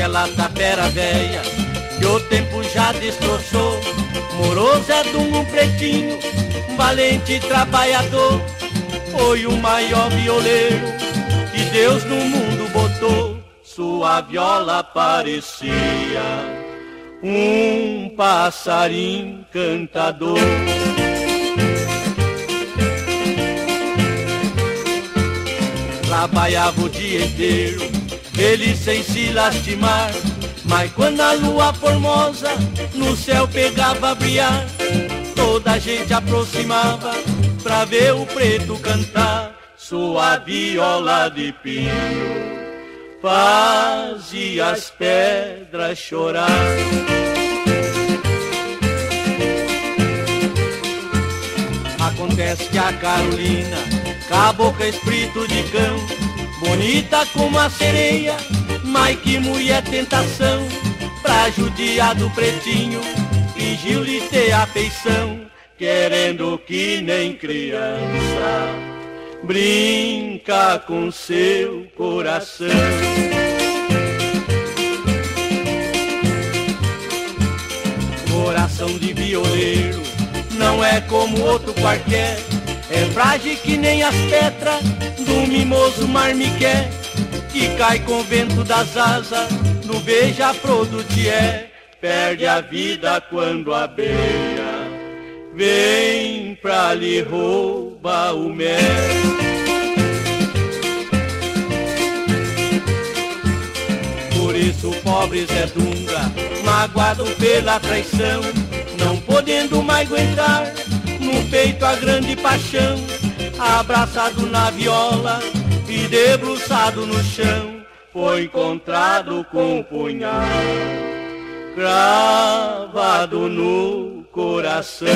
aquela tapera velha que o tempo já destroçou. Moroso é de um pretinho, valente trabalhador, foi o maior violeiro que Deus no mundo botou. Sua viola parecia um passarinho cantador. Trabalhava o dia inteiro, ele sem se lastimar. Mas quando a lua formosa no céu pegava a brilhar, toda a gente aproximava pra ver o preto cantar sua viola de pinho. Fazia as pedras chorar. Acontece que a Carolina, cabocla espírito de cão, bonita como a sereia, mas que mulher tentação, pra judiar do pretinho, fingiu-lhe ter afeição, querendo que nem criança, brinca com seu coração. Coração de violeiro não é como outro qualquer. É frágil que nem as pedras do mimoso marmiqué, que cai com o vento das asas no beija-flor do tié. Perde a vida quando a beija vem pra lhe roubar o mel. Por isso, pobre Zé Dunga, magoado pela traição, não podendo mais aguentar peito a grande paixão, abraçado na viola e debruçado no chão, foi encontrado com um punhal cravado no coração.